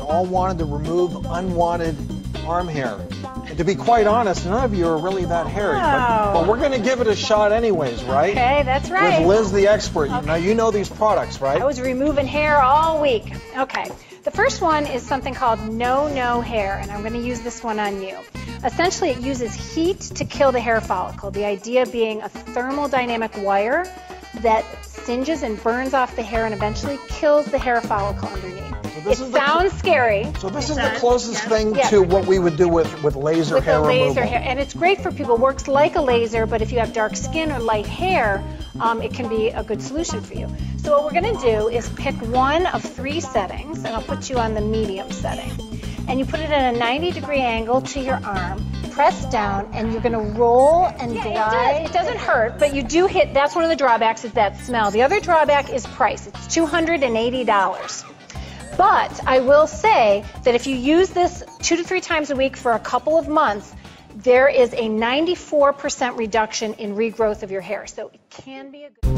unwanted arm hair. And to be quite honest, none of you are really that hairy. But, but we're going to give it a shot anyways, right? Okay, that's right. With Liz, the expert. Now, you know these products, right? I was removing hair all week. Okay. The first one is something called No No Hair, and I'm going to use this one on you. Essentially, it uses heat to kill the hair follicle. The idea being a thermodynamic wire that singes and burns off the hair and eventually kills the hair follicle underneath. this it is the sounds scary. So this It is the closest yeah. thing Yeah. to what we would do with, with laser with hair the laser removal. hair, and it's great for people. Works like a laser, but if you have dark skin or light hair, um, it can be a good solution for you. So what we're going to do is pick one of three settings, and I'll put you on the medium setting. And you put it at a 90 degree angle to your arm press down and you're going to roll and yeah, glide. It, does. it doesn't hurt, but you do hit. That's one of the drawbacks is that smell. The other drawback is price. It's $280. But I will say that if you use this two to three times a week for a couple of months, there is a 94% reduction in regrowth of your hair. So it can be a good.